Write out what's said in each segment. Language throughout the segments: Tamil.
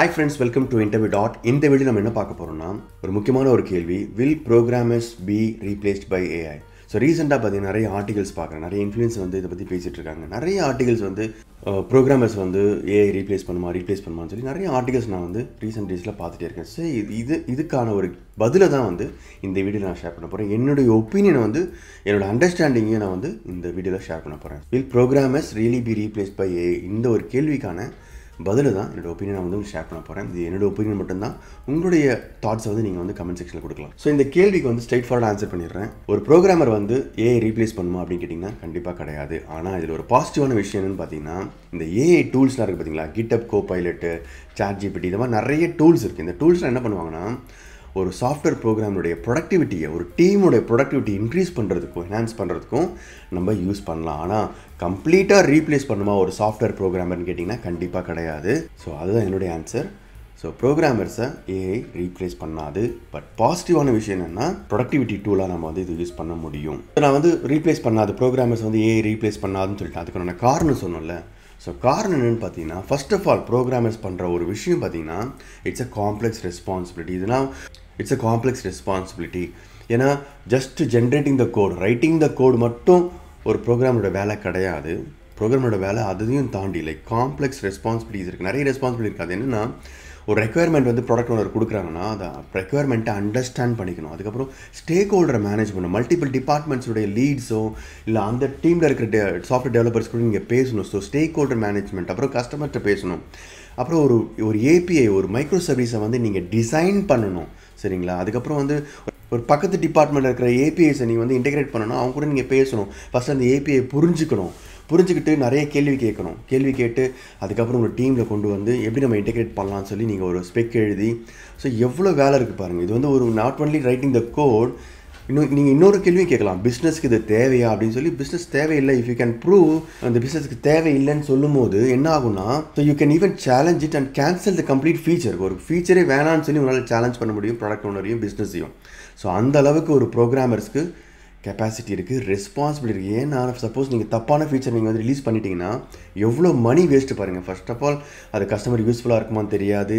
Hi friends welcome to interview dot இந்த வீடியோ நம்ம என்ன பார்க்க போகிறோம்னா ஒரு முக்கியமான ஒரு கேள்வி will programmers be replaced by AI so ரீசெண்டாக பார்த்தீங்கன்னா நிறைய ஆர்டிகல்ஸ் பார்க்குறேன். நிறைய இன்ஃப்ளூயன்ஸ் வந்து இதை பற்றி பேசிகிட்டு இருக்காங்க. நிறைய ஆர்டிகல்ஸ் வந்து ப்ரோக்ராமர்ஸ் வந்து ஏஐ ரீப்ளேஸ் பண்ணுமா ரீப்ளேஸ் பண்ணுமான்னு சொல்லி நிறைய ஆர்டிகல்ஸ் நான் வந்து ரீசெண்ட் டேஸில் பார்த்துட்டே இருக்கேன். ஸோ இது இது இதுக்கான ஒரு பதிலை தான் வந்து இந்த வீடியோ நான் ஷேர் பண்ண போகிறேன் என்னுடைய ஒப்பீனியனை வந்து என்னோட அண்டர்ஸ்டாண்டிங்கையும் நான் வந்து இந்த வீடியோவில் ஷேர் பண்ண போகிறேன் will programmers really be replace by AI இந்த ஒரு கேள்விக்கான பதில் தான் என்னோட ஒப்பீனியன் நான் வந்து உங்களுக்கு ஷேர் பண்ண போகிறேன் இது என்னோட ஒப்பீனியன் மட்டும்தான். உங்களுடைய தாட்ஸை வந்து நீங்கள் வந்து கமெண்ட் செக்ஷனில் கொடுக்கலாம். ஸோ இந்த கேள்விக்கு வந்து ஸ்ட்ரைட் ஃபார்வர்ட் ஆன்சர் பண்ணிடுறேன். ஒரு ப்ரோக்ராமர் வந்து ஏஐ ரீப்ளேஸ் பண்ணுமா அப்படின்னு கேட்டிங்கன்னா கண்டிப்பாக கிடையாது. ஆனால் இதில் ஒரு பாசிட்டிவான விஷயம் என்னன்னு பார்த்தீங்கன்னா இந்த ஏஐ டூல்ஸ்லாம் இருக்குது பார்த்தீங்களா கிட்டப் கோ பைலட்டு சார்ஜிபிடி இந்த மாதிரி நிறைய டூல்ஸ் இருக்குது இந்த டூல்ஸ்லாம் என்ன பண்ணுவாங்கன்னா ஒரு சாஃப்ட்வேர் ப்ரோக்ராமுடைய ப்ரொடக்டிவிட்டியை ஒரு டீமுடைய ப்ரொடக்டிவிட்டி இன்க்ரீஸ் பண்ணுறதுக்கும் என்ஹான்ஸ் பண்ணுறதுக்கும் நம்ம யூஸ் பண்ணலாம். ஆனால் கம்ப்ளீட்டாக ரீப்ளேஸ் பண்ணுமா ஒரு சாஃப்ட்வேர் ப்ரோக்ராமர்னு கேட்டிங்கன்னா கண்டிப்பாக கிடையாது. ஸோ அதுதான் என்னுடைய ஆன்சர் ஸோ ப்ரோக்ராமர்ஸை ஏஐ ரீப்ளேஸ் பண்ணாது. பட் பாசிட்டிவான விஷயம் என்னென்னா ப்ரொடக்டிவிட்டி டூலாக நம்ம வந்து இது யூஸ் பண்ண முடியும். நான் வந்து ரீப்ளேஸ் பண்ணாது. ப்ரோக்ராமர்ஸ் வந்து ஏஐ ரீப்ளேஸ் பண்ணாதுன்னு சொல்லிட்டு அதுக்கான காரணம் சொன்னோம்ல ஸோ காரணம் என்னென்னு பார்த்தீங்கன்னா ஃபர்ஸ்ட் ஆஃப் ஆல் ப்ரோக்ராமர்ஸ் பண்ணுற ஒரு விஷயம் பார்த்தீங்கன்னா இட்ஸ் அ காம்ப்ளெக்ஸ் ரெஸ்பான்சிபிலிட்டி இதுனா இட்ஸ் அ காம்ப்ளெக்ஸ் ரெஸ்பான்சிபிலிட்டி ஏன்னா just generating the code writing the code மட்டும் ஒரு ப்ரோக்ராமோட வேலை கிடையாது. ப்ரோக்ராமோட வேலை அதையும் தாண்டி லைக் காம்ப்ளெக்ஸ் ரெஸ்பான்சிபிலிட்டிஸ் இருக்குது நிறைய ரெஸ்பான்சிபிலிட்டி இருக்குது அது என்னென்னா ஒரு ரெக்குயர்மெண்ட் வந்து ப்ராடக்ட் ஓனர் கொடுக்குறாங்கன்னா அதை ரெக்குயர்மெண்ட்டை அண்டர்ஸ்டாண்ட் பண்ணிக்கணும். அதுக்கப்புறம் ஸ்டேக் ஹோல்டரை மேனேஜ் பண்ணணும். மல்டிபிள் டிபார்ட்மெண்ட்ஸுடைய லீட்ஸோ இல்லை அந்த டீமில் இருக்கிற சாஃப்ட்வேர் டெவலப்பர்ஸ் கூட நீங்கள் பேசணும். ஸோ ஸ்டேக் ஹோல்டர் மேனேஜ்மெண்ட் அப்புறம் கஸ்டமர்கிட்ட பேசணும். அப்புறம் ஒரு ஒரு ஏபிஐ ஒரு மைக்ரோ சர்வீஸை வந்து நீங்கள் டிசைன் பண்ணணும். சரிங்களா? அதுக்கப்புறம் வந்து ஒரு பக்கத்து டிபார்ட்மெண்ட்டில் இருக்கிற ஏபிஐஸை நீங்கள் வந்து இன்டெகிரேட் பண்ணணும் அவங்க கூட நீங்கள் பேசணும். ஃபஸ்ட் அந்த ஏபிஐ புரிஞ்சுக்கணும். புரிஞ்சுக்கிட்டு நிறைய கேள்வி கேட்கணும். கேள்வி கேட்டு அதுக்கப்புறம் ஒரு டீமில் கொண்டு வந்து எப்படி நம்ம இன்டெகிரேட் பண்ணலாம்னு சொல்லி நீங்கள் ஒரு ஸ்பெக் எழுதி ஸோ எவ்வளோ வேலை இருக்குது பாருங்கள் இது வந்து ஒரு not only writing the code இன்னும் நீங்கள் இன்னொரு கேள்வியும் கேட்கலாம். பிஸ்னஸ்க்கு இது தேவையா அப்படின்னு சொல்லி பிஸ்னஸ் தேவையில்லை. இஃப் யூ கேன் ப்ரூவ் அந்த பிஸ்னஸ்க்கு தேவையில்லைன்னு சொல்லும் போது என்ன ஆகும்னா so you can even challenge it and cancel the complete feature ஒரு ஃபீச்சரே வேணான்னு சொல்லி உங்களால் சேலஞ்ச் பண்ண முடியும் ப்ராடக்ட் ஓனரையும் பிஸ்னஸையும் ஸோ அந்த அளவுக்கு ஒரு ப்ரோக்ராமர்ஸ்க்கு கெப்பாசிட்டி இருக்குது ரெஸ்பான்சிபிலிட்டி இருக்குது ஏன்னா சப்போஸ் நீங்கள் தப்பான ஃபீச்சர் நீங்கள் வந்து ரிலீஸ் பண்ணிட்டீங்கன்னா எவ்வளோ மணி வேஸ்ட்டு பாருங்கள் ஃபர்ஸ்ட் ஆஃப் ஆல் அது கஸ்டமர் யூஸ்ஃபுல்லாக இருக்குமான்னு தெரியாது.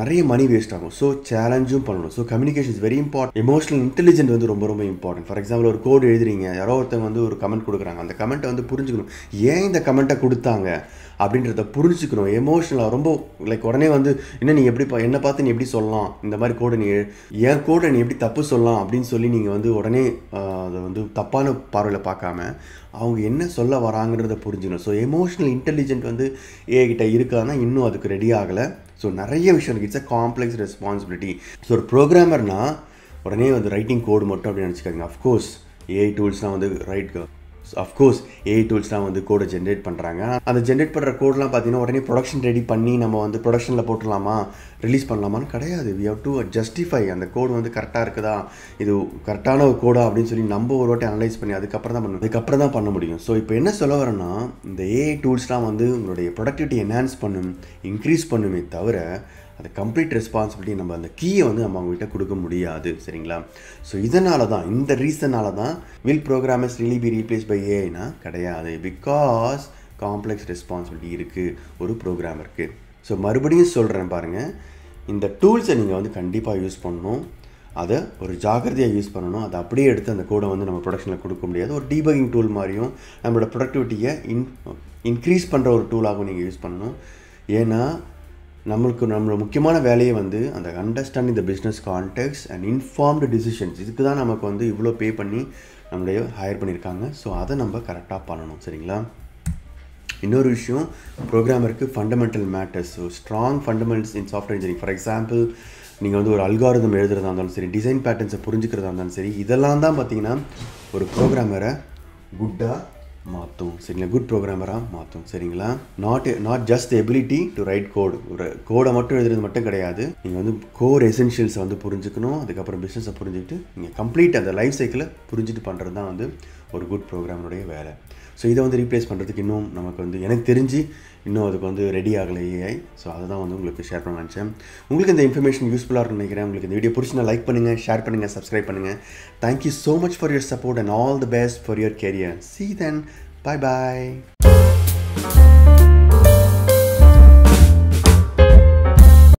நிறைய மணி வேஸ்ட் ஆகும். ஸோ சேலஞ்சும் பண்ணணும். So communication is very important emotional intelligent வந்து ரொம்ப ரொம்ப இம்பார்ட்டன்ட் ஃபார் எக்ஸாம்பிள் ஒரு கோடு எழுதுறீங்க. யாரோ ஒருத்தவங்க வந்து ஒரு கமெண்ட் கொடுக்குறாங்க. அந்த கமெண்ட்டை வந்து புரிஞ்சுக்கணும். ஏன் இந்த கமெண்ட்டை கொடுத்தாங்க? அப்படின்றத புரிஞ்சுக்கணும். எமோஷனலாக ரொம்ப லைக் உடனே வந்து என்ன நீ எப்படி என்னை பார்த்து நீ எப்படி சொல்லலாம்? இந்த மாதிரி கோடை நீ என் கோடை நீ எப்படி தப்பு சொல்லலாம்? அப்படின்னு சொல்லி நீங்கள் வந்து உடனே அதை வந்து தப்பான பார்வையில் பார்க்காம அவங்க என்ன சொல்ல வராங்கன்றத புரிஞ்சுக்கணும். ஸோ எமோஷனல் இன்டெலிஜென்ட் வந்து ஏகிட்ட இருக்கான்னா இன்னும் அதுக்கு ரெடி ஆகலை. ஸோ நிறைய விஷயம் இருக்குது it's a complex responsibility so ஒரு ப்ரோக்ராமர்னால் உடனே வந்து ரைட்டிங் கோடு மட்டும் அப்படின்னு நினச்சிக்காங்க அஃப்கோர்ஸ் ஏஐ டூல்ஸ்லாம் வந்து ரைட் அஃப்கோர்ஸ் ஏஐ டூல்ஸ்லாம் வந்து கோடை ஜென்ரேட் பண்ணுறாங்க அந்த ஜென்ரேட் பண்ணுற கோடெலாம் பார்த்தீங்கன்னா உடனே ப்ரொடக்ஷன் ரெடி பண்ணி நம்ம வந்து ப்ரொடக்ஷனில் போட்டுடலாமா? ரிலீஸ் பண்ணலாமான்னு கிடையாது. வி ஹவ் டு ஜஸ்டிஃபை அந்த கோடு வந்து கரெக்டாக இருக்குதா? இது கரெக்டான ஒரு கோடா அப்படின்னு சொல்லி நம்ம ஒரு வாட்டி அனலைஸ் பண்ணி அதுக்கப்புறம் தான் பண்ணணும் அதுக்கப்புறம் தான் பண்ண முடியும். ஸோ இப்போ என்ன சொல்ல வரேன்னா இந்த ஏஐ டூல்ஸ்லாம் வந்து உங்களுடைய ப்ரொடக்டிவிட்டி என்ஹான்ஸ் பண்ணும் இன்க்ரீஸ் பண்ணுமே தவிர அந்த கம்ப்ளீட் ரெஸ்பான்சிபிலிட்டி நம்ம அந்த கீயை வந்து நம்ம அவங்ககிட்ட கொடுக்க முடியாது. சரிங்களா? ஸோ இதனால தான் இந்த ரீசனால தான் will programmers really be replace by ஏஐனா கிடையாது. பிகாஸ் காம்ப்ளெக்ஸ் ரெஸ்பான்சிபிலிட்டி இருக்குது ஒரு ப்ரோக்ராமருக்கு ஸோ மறுபடியும் சொல்கிறேன் பாருங்கள் இந்த டூல்ஸை நீங்கள் வந்து கண்டிப்பாக யூஸ் பண்ணணும். அதை ஒரு ஜாகிரதையாக யூஸ் பண்ணணும். அதை அப்படியே எடுத்து அந்த கோடை வந்து நம்ம ப்ரொடக்ஷனில் கொடுக்க முடியாது. ஒரு டீபகிங் டூல் மாதிரியும் நம்மளோட ப்ரொடக்டிவிட்டியை இன் இன்க்ரீஸ் பண்ணுற ஒரு டூலாகவும் நீங்கள் யூஸ் பண்ணணும். ஏன்னா நம்மளுக்கு நம்மளோட முக்கியமான வேலையை வந்து அந்த understanding the business contexts and informed decisions இதுக்கு தான் நமக்கு வந்து இவ்வளோ பே பண்ணி நம்மளுடைய ஹையர் பண்ணியிருக்காங்க. ஸோ அதை நம்ம கரெக்டாக பண்ணணும். சரிங்களா? இன்னொரு விஷயம் ப்ரோக்ராமருக்கு fundamental matters so strong fundamentals in software engineering for example நீங்கள் வந்து ஒரு அல்காரதம் எழுதுறதா இருந்தாலும் சரி டிசைன் பேட்டர்ன்ஸை புரிஞ்சுக்கிறதா இருந்தாலும் சரி இதெல்லாம் தான் பார்த்தீங்கன்னா ஒரு ப்ரோக்ராமரை குட்டாக மாற்றும் சரிங்களா? குட் ப்ரோக்ராமராக மாற்றும் சரிங்களா? Not not just ability to write code ஒரு கோடை மட்டும் எழுதுறது மட்டும் கிடையாது. நீங்கள் வந்து கோர் எசென்ஷியல்ஸை வந்து புரிஞ்சுக்கணும். அதுக்கப்புறம் பிஸ்னஸை புரிஞ்சுக்கிட்டு நீங்கள் கம்ப்ளீட் அந்த லைஃப் சைக்கிளை புரிஞ்சுட்டு பண்ணுறது தான் வந்து ஒரு குட் ப்ரோக்ராமருடைய வேலை. ஸோ இதை வந்து ரீப்ளேஸ் பண்ணுறதுக்கு இன்னும் நமக்கு வந்து எனக்கு தெரிஞ்சு இன்னும் அதுக்கு வந்து ரெடி ஆகலை ஏஐ ஸோ அதை தான் வந்து உங்களுக்கு ஷேர் பண்ண நினச்சேன். உங்களுக்கு இந்த இன்ஃபர்மேஷன் யூஸ்ஃபுல்லாக இருக்கும்னு நினைக்கிறேன். உங்களுக்கு இந்த வீடியோ பிடிச்சினா லைக் பண்ணுங்கள் ஷேர் பண்ணுங்கள் சப்ஸ்கிரைப் பண்ணுங்கள் thank you so much for your support and all the best for your career see then bye bye